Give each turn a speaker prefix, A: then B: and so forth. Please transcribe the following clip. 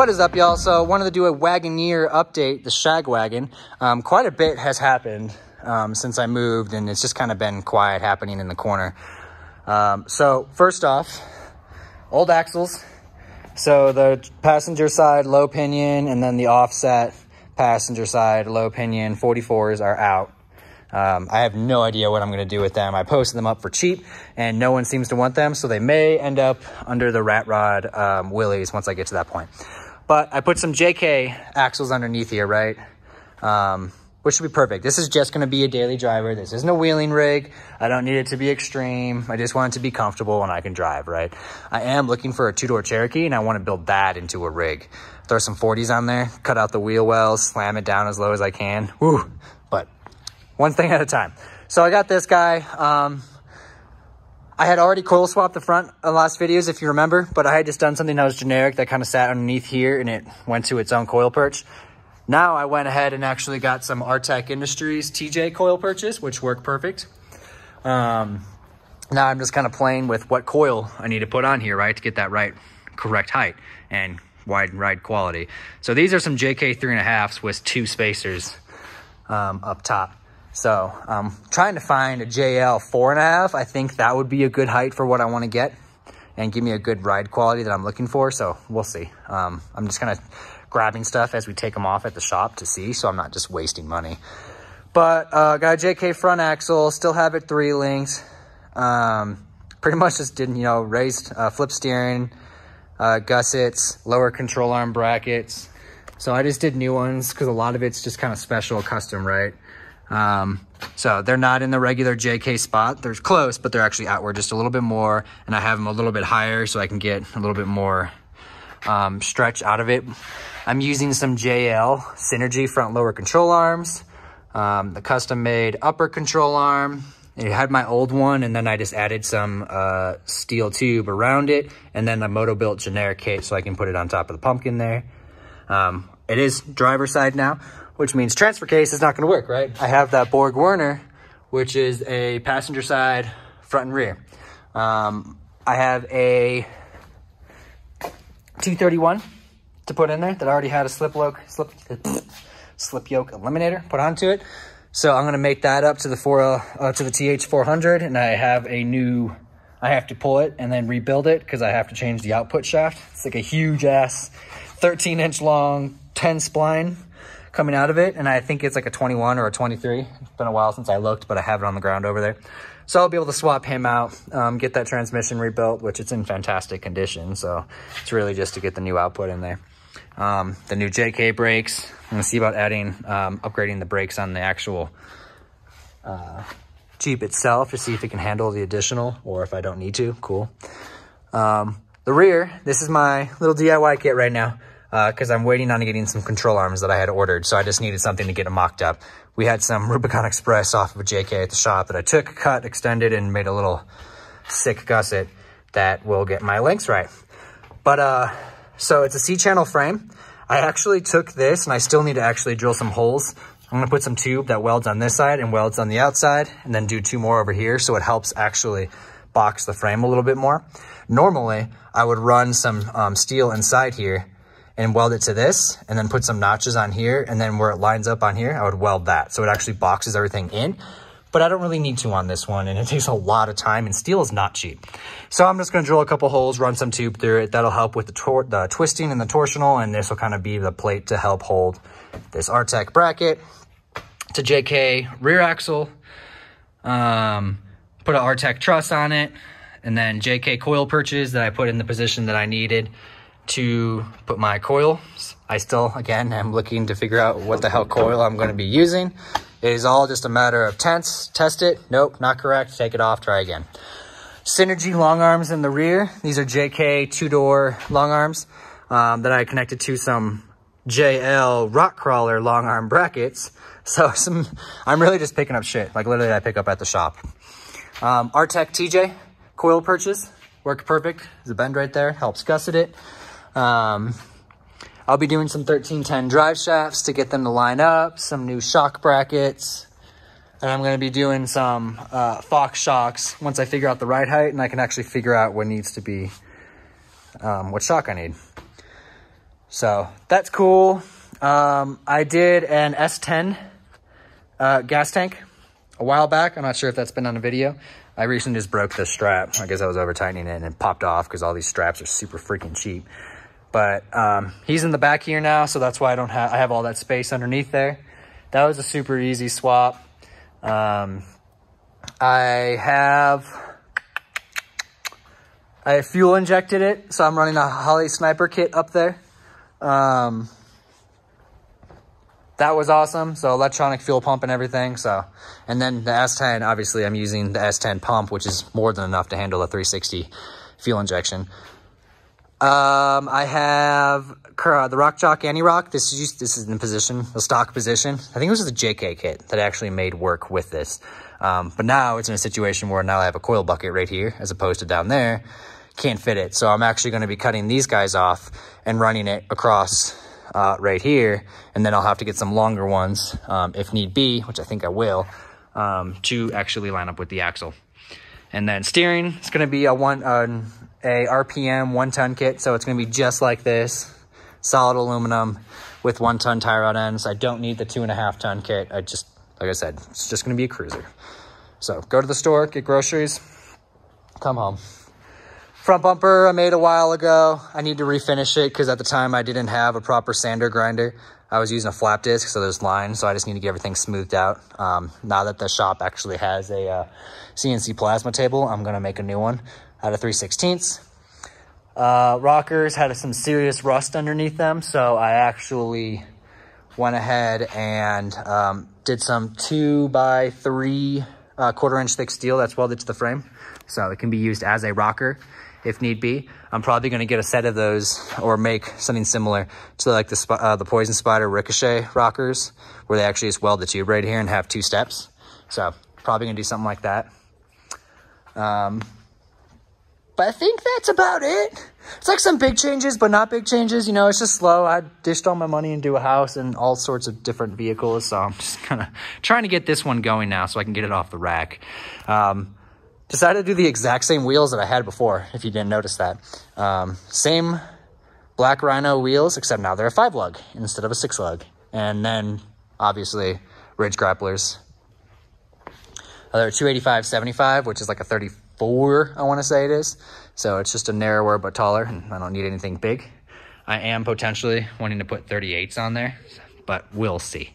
A: What is up, y'all? So wanted to do a Wagoneer update, the Shag Wagon. Um, quite a bit has happened um, since I moved, and it's just kind of been quiet happening in the corner. Um, so first off, old axles. So the passenger side low pinion, and then the offset passenger side low pinion 44s are out. Um, I have no idea what I'm going to do with them. I posted them up for cheap and no one seems to want them. So they may end up under the rat rod um, Willys once I get to that point. But I put some JK axles underneath here, right? Um, which should be perfect. This is just going to be a daily driver. This isn't a wheeling rig. I don't need it to be extreme. I just want it to be comfortable and I can drive, right? I am looking for a two-door Cherokee and I want to build that into a rig. Throw some 40s on there, cut out the wheel wells, slam it down as low as I can. Woo! But one thing at a time. So I got this guy. Um, I had already coil swapped the front the last videos, if you remember, but I had just done something that was generic that kind of sat underneath here and it went to its own coil perch. Now I went ahead and actually got some Artec Industries TJ coil perches, which work perfect. Um, now I'm just kind of playing with what coil I need to put on here, right, to get that right, correct height and wide and ride quality. So these are some JK three and a halfs with two spacers um, up top. So um, trying to find a JL four and a half. I think that would be a good height for what I want to get and give me a good ride quality that I'm looking for. So we'll see. Um, I'm just kind of grabbing stuff as we take them off at the shop to see. So I'm not just wasting money. But uh, got a JK front axle, still have it three links. Um, pretty much just didn't you know, raised uh, flip steering, uh, gussets, lower control arm brackets. So I just did new ones because a lot of it's just kind of special custom, right? Um, so they're not in the regular JK spot. They're close, but they're actually outward just a little bit more. And I have them a little bit higher so I can get a little bit more um, stretch out of it. I'm using some JL Synergy front lower control arms. Um, the custom made upper control arm. It had my old one and then I just added some uh, steel tube around it and then a MotoBilt generic case so I can put it on top of the pumpkin there. Um, it is driver side now, which means transfer case is not going to work, right? I have that Borg Warner, which is a passenger side front and rear. Um, I have a 231 to put in there that already had a slip yoke, slip, slip yoke eliminator put onto it. So I'm going to make that up to the four, uh, to the TH400 and I have a new, I have to pull it and then rebuild it because I have to change the output shaft. It's like a huge ass 13 inch long 10 spline coming out of it. And I think it's like a 21 or a 23. It's been a while since I looked, but I have it on the ground over there. So I'll be able to swap him out, um, get that transmission rebuilt, which it's in fantastic condition. So it's really just to get the new output in there. Um, the new JK brakes. I'm gonna see about adding, um, upgrading the brakes on the actual uh, Jeep itself to see if it can handle the additional or if I don't need to, cool. Um, the rear, this is my little DIY kit right now because uh, I'm waiting on getting some control arms that I had ordered. So I just needed something to get them mocked up. We had some Rubicon Express off of a JK at the shop that I took, cut, extended, and made a little sick gusset that will get my lengths right. But, uh, so it's a C-channel frame. I actually took this and I still need to actually drill some holes. I'm gonna put some tube that welds on this side and welds on the outside and then do two more over here so it helps actually box the frame a little bit more. Normally, I would run some um, steel inside here and weld it to this and then put some notches on here and then where it lines up on here, I would weld that. So it actually boxes everything in, but I don't really need to on this one and it takes a lot of time and steel is not cheap. So I'm just gonna drill a couple holes, run some tube through it. That'll help with the, the twisting and the torsional and this will kind of be the plate to help hold this Artec bracket to JK rear axle. Um, put an Artec truss on it and then JK coil perches that I put in the position that I needed to put my coils. I still, again, am looking to figure out what the hell coil I'm going to be using. It is all just a matter of tense, test it. Nope, not correct. Take it off, try again. Synergy long arms in the rear. These are JK two-door long arms um, that I connected to some JL rock crawler long arm brackets. So some, I'm really just picking up shit. Like literally I pick up at the shop. Um, Artec TJ coil perches work perfect. There's a bend right there, helps gusset it. Um, I'll be doing some 1310 drive shafts to get them to line up, some new shock brackets, and I'm going to be doing some uh, Fox shocks once I figure out the ride height and I can actually figure out what needs to be, um, what shock I need. So that's cool. Um, I did an S10 uh, gas tank a while back. I'm not sure if that's been on a video. I recently just broke the strap. I guess I was over tightening it and it popped off because all these straps are super freaking cheap. But um, he's in the back here now, so that's why I don't have I have all that space underneath there. That was a super easy swap. Um, I have I fuel injected it, so I'm running a Holley Sniper kit up there. Um, that was awesome. So electronic fuel pump and everything. So, and then the S10, obviously I'm using the S10 pump, which is more than enough to handle a 360 fuel injection. Um, I have uh, the Rock Jock Anti-Rock. This is this is in position, the stock position. I think it was the JK kit that actually made work with this. Um, but now it's in a situation where now I have a coil bucket right here as opposed to down there. Can't fit it. So I'm actually going to be cutting these guys off and running it across uh, right here. And then I'll have to get some longer ones um, if need be, which I think I will, um, to actually line up with the axle. And then steering, it's going to be a one, uh, a RPM one ton kit. So it's going to be just like this, solid aluminum with one ton tie rod ends. I don't need the two and a half ton kit. I just, like I said, it's just going to be a cruiser. So go to the store, get groceries, come home. Front bumper I made a while ago. I need to refinish it because at the time I didn't have a proper sander grinder. I was using a flap disc, so there's lines, so I just need to get everything smoothed out. Um, now that the shop actually has a uh, CNC plasma table, I'm gonna make a new one out of 3 16ths. Uh, rockers had some serious rust underneath them, so I actually went ahead and um, did some two by three uh, quarter inch thick steel that's welded to the frame. So it can be used as a rocker if need be. I'm probably going to get a set of those or make something similar to like the, uh, the Poison Spider Ricochet rockers where they actually just weld the tube right here and have two steps. So probably going to do something like that. Um, but I think that's about it. It's like some big changes, but not big changes. You know, it's just slow. I dished all my money into a house and all sorts of different vehicles. So I'm just kind of trying to get this one going now so I can get it off the rack. Um, decided to do the exact same wheels that I had before, if you didn't notice that. Um, same black Rhino wheels, except now they're a five lug instead of a six lug. And then obviously ridge grapplers. They're 285 75, which is like a 34, I want to say it is. So it's just a narrower but taller, and I don't need anything big. I am potentially wanting to put 38s on there, but we'll see.